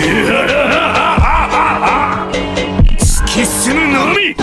突き進むのみ。